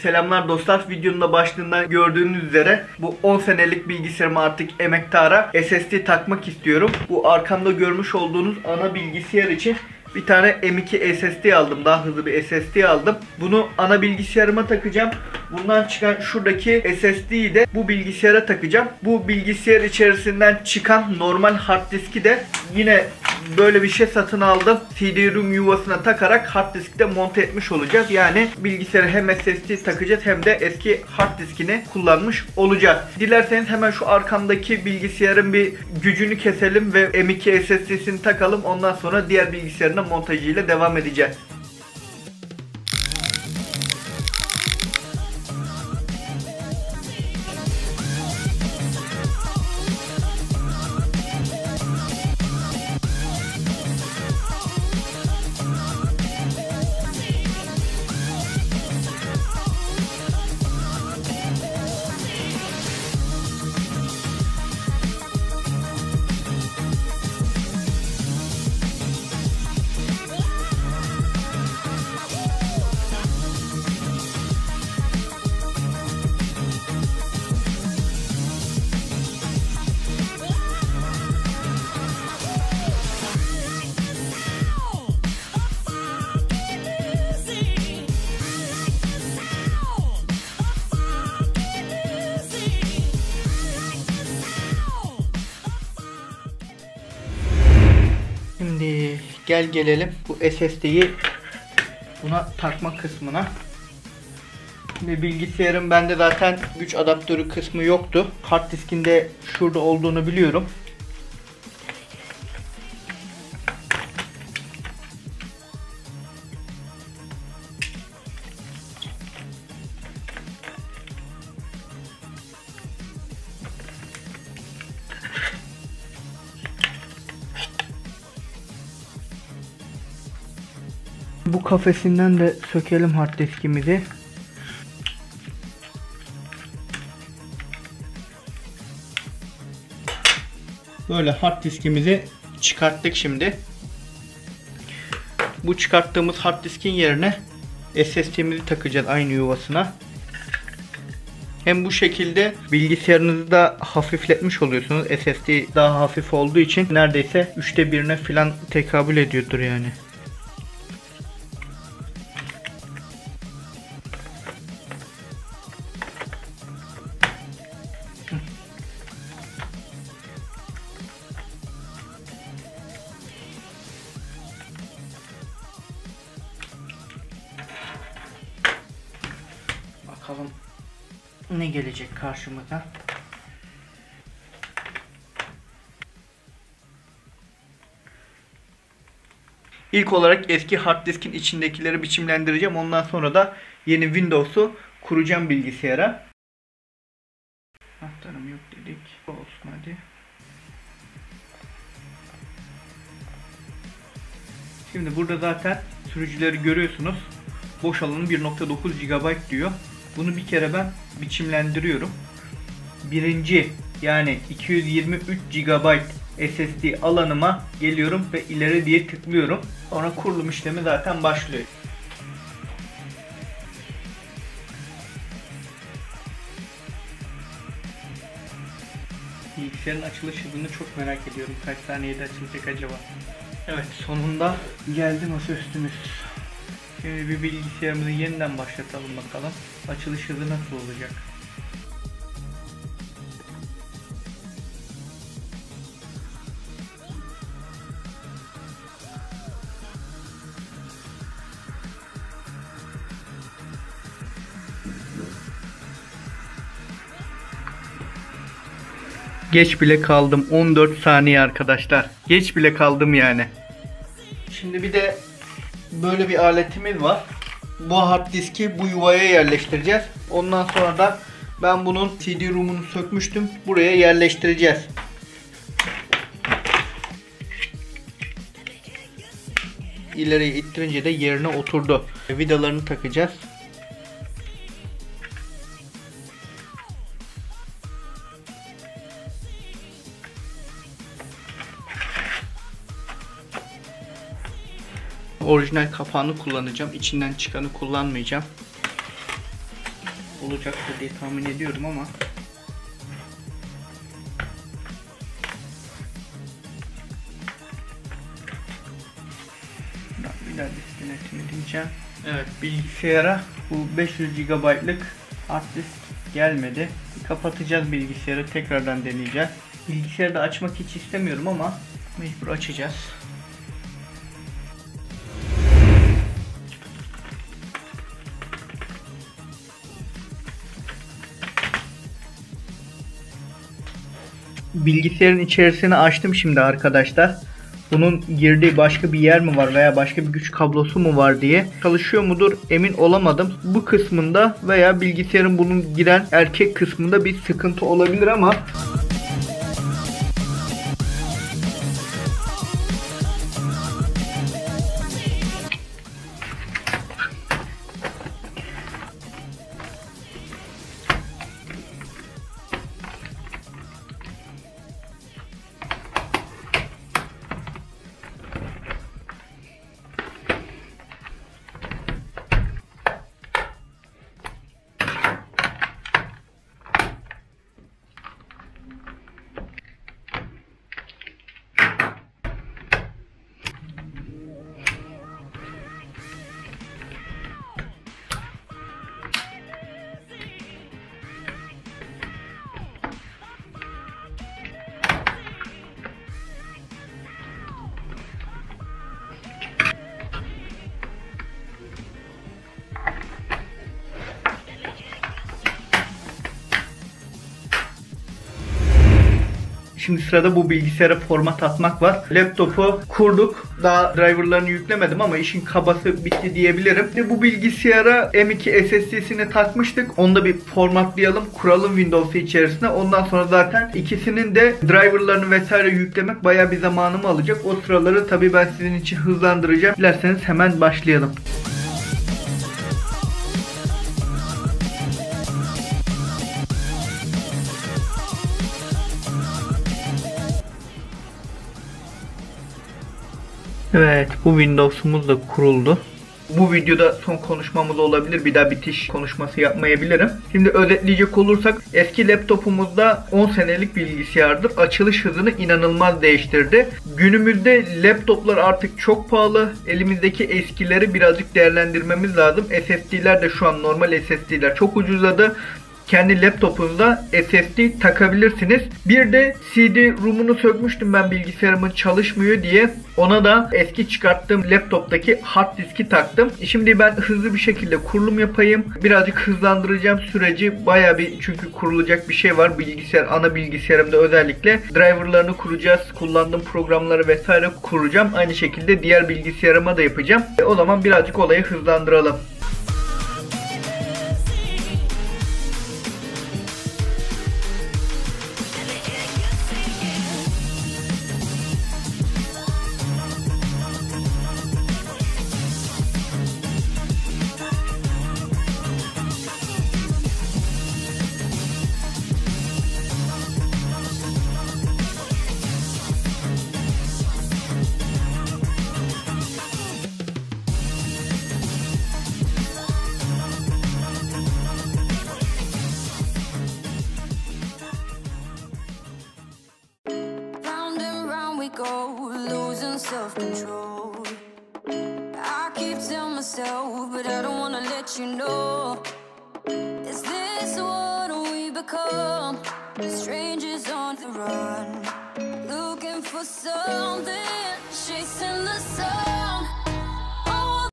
Selamlar dostlar. Videonun da başlığından gördüğünüz üzere bu 10 senelik bilgisayarıma artık emektara SSD takmak istiyorum. Bu arkamda görmüş olduğunuz ana bilgisayar için bir tane M2 SSD aldım. Daha hızlı bir SSD aldım. Bunu ana bilgisayarıma takacağım. Bundan çıkan şuradaki SSD'yi de bu bilgisayara takacağım. Bu bilgisayar içerisinden çıkan normal hard diski de yine böyle bir şey satın aldım. CD-ROM yuvasına takarak hard diskte monte etmiş olacağız. Yani bilgisayara hem SSD takacağız hem de eski hard diskini kullanmış olacağız. Dilerseniz hemen şu arkamdaki bilgisayarın bir gücünü keselim ve M2 SSD'sini takalım. Ondan sonra diğer bilgisayarın montajıyla devam edeceğiz. Gel gelelim bu SSD'yi buna takma kısmına. Şimdi bilgisayarın bende zaten güç adaptörü kısmı yoktu. Hard diskinde şurada olduğunu biliyorum. Bu kafesinden de sökelim hard diskimizi. Böyle hard diskimizi çıkarttık şimdi. Bu çıkarttığımız hard diskin yerine SSD'mizi takacağız aynı yuvasına. Hem bu şekilde bilgisayarınızı da hafifletmiş oluyorsunuz. SSD daha hafif olduğu için neredeyse üçte birine falan tekabül ediyordur yani. Ne gelecek karşımıza. İlk olarak eski hard diskin içindekileri biçimlendireceğim. Ondan sonra da yeni Windows'u kuracağım bilgisayara. Anahtarım yok dedik. Olsun hadi. Şimdi burada zaten sürücüleri görüyorsunuz. Boş alanı 1.9 GB diyor. Bunu bir kere ben biçimlendiriyorum. Birinci yani 223 GB SSD alanıma geliyorum ve ileri diye tıklıyorum. Sonra kurulum işlemi zaten başlıyor. Bilgisayarın açılış hızını çok merak ediyorum. Kaç saniyede açılacak acaba? Evet sonunda geldi masaüstümüz. Şimdi bir bilgisayarımızı yeniden başlatalım bakalım. Açılış hızı nasıl olacak? Geç bile kaldım. 14 saniye arkadaşlar. Geç bile kaldım yani. Şimdi bir de böyle bir aletimiz var. Bu hard diski bu yuvaya yerleştireceğiz. Ondan sonra da ben bunun CD-ROM'unu sökmüştüm. Buraya yerleştireceğiz. İleriye ittirince de yerine oturdu. Vidalarını takacağız. Orijinal kapağını kullanacağım. İçinden çıkanı kullanmayacağım. olacaktır diye tahmin ediyorum ama bir daha disconnect'ini diyeceğim. Evet bilgisayara bu 500 GB'lık hard disk gelmedi. Kapatacağız bilgisayarı tekrardan deneyeceğiz. Bilgisayarı da açmak hiç istemiyorum ama mecbur açacağız. Bilgisayarın içerisini açtım şimdi arkadaşlar. Bunun girdiği başka bir yer mi var veya başka bir güç kablosu mu var diye çalışıyor mudur emin olamadım. Bu kısmında veya bilgisayarın bunun giren erkek kısmında bir sıkıntı olabilir ama Şimdi sırada bu bilgisayara format atmak var. Laptopu kurduk. Daha driverlarını yüklemedim ama işin kabası bitti diyebilirim. Şimdi bu bilgisayara M2 SSD'sini takmıştık. Onu da bir formatlayalım. Kuralım Windows'u içerisine. Ondan sonra zaten ikisinin de driverlarını vesaire yüklemek bayağı bir zamanımı alacak. O sıraları tabii ben sizin için hızlandıracağım. Dilerseniz hemen başlayalım. Evet bu Windows'umuz da kuruldu. Bu videoda son konuşmamız olabilir. Bir daha bitiş konuşması yapmayabilirim. Şimdi özetleyecek olursak eski laptopumuzda 10 senelik bilgisayardır. Açılış hızını inanılmaz değiştirdi. Günümüzde laptoplar artık çok pahalı. Elimizdeki eskileri birazcık değerlendirmemiz lazım. SSD'ler de şu an normal SSD'ler çok ucuzladı kendi laptopunuzda SSD takabilirsiniz. Bir de CD room'unu sökmüştüm ben bilgisayarımın çalışmıyor diye. Ona da eski çıkarttığım laptoptaki hard diski taktım. Şimdi ben hızlı bir şekilde kurulum yapayım. Birazcık hızlandıracağım süreci. Baya bir çünkü kurulacak bir şey var. Bilgisayar ana bilgisayarımda özellikle. Driverlarını kuracağız. Kullandığım programları vesaire kuracağım. Aynı şekilde diğer bilgisayarıma da yapacağım. O zaman birazcık olayı hızlandıralım. myself, but I don't wanna let you know. Is this what we become? Strangers on the run, looking for something, chasing the sun.